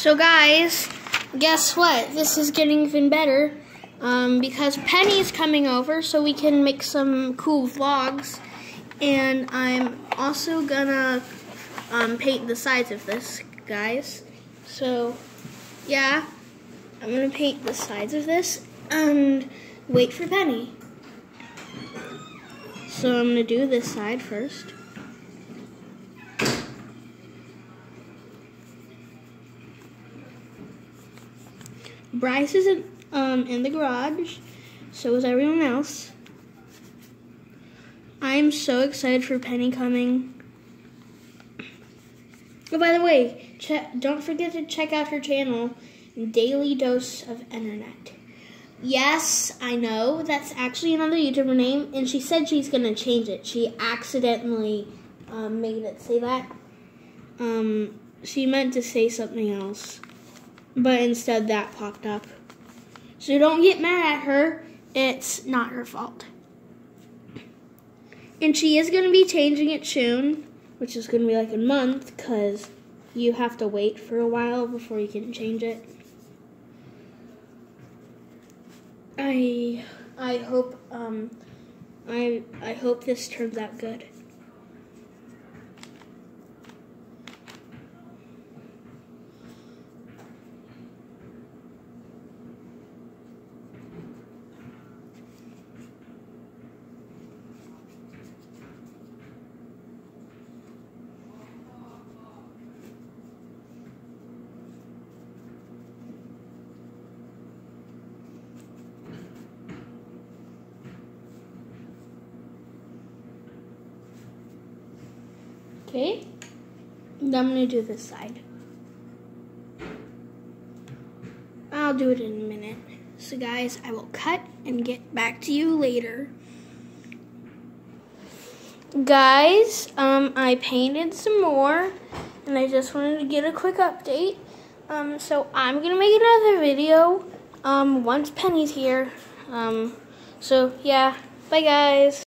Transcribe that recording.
So guys, guess what? This is getting even better um, because Penny's coming over so we can make some cool vlogs. And I'm also gonna um, paint the sides of this, guys. So, yeah, I'm gonna paint the sides of this and wait for Penny. So I'm gonna do this side first. Bryce isn't um, in the garage. So is everyone else. I'm so excited for Penny coming. Oh, by the way, don't forget to check out her channel, Daily Dose of Internet. Yes, I know that's actually another YouTuber name, and she said she's gonna change it. She accidentally um, made it say that. Um, she meant to say something else but instead that popped up. So don't get mad at her. It's not her fault. And she is going to be changing it soon, which is going to be like a month because you have to wait for a while before you can change it. I I hope um I I hope this turns out good. Okay, I'm gonna do this side. I'll do it in a minute. So guys, I will cut and get back to you later. Guys, um, I painted some more, and I just wanted to get a quick update. Um, so I'm gonna make another video, um, once Penny's here. Um, so yeah, bye guys.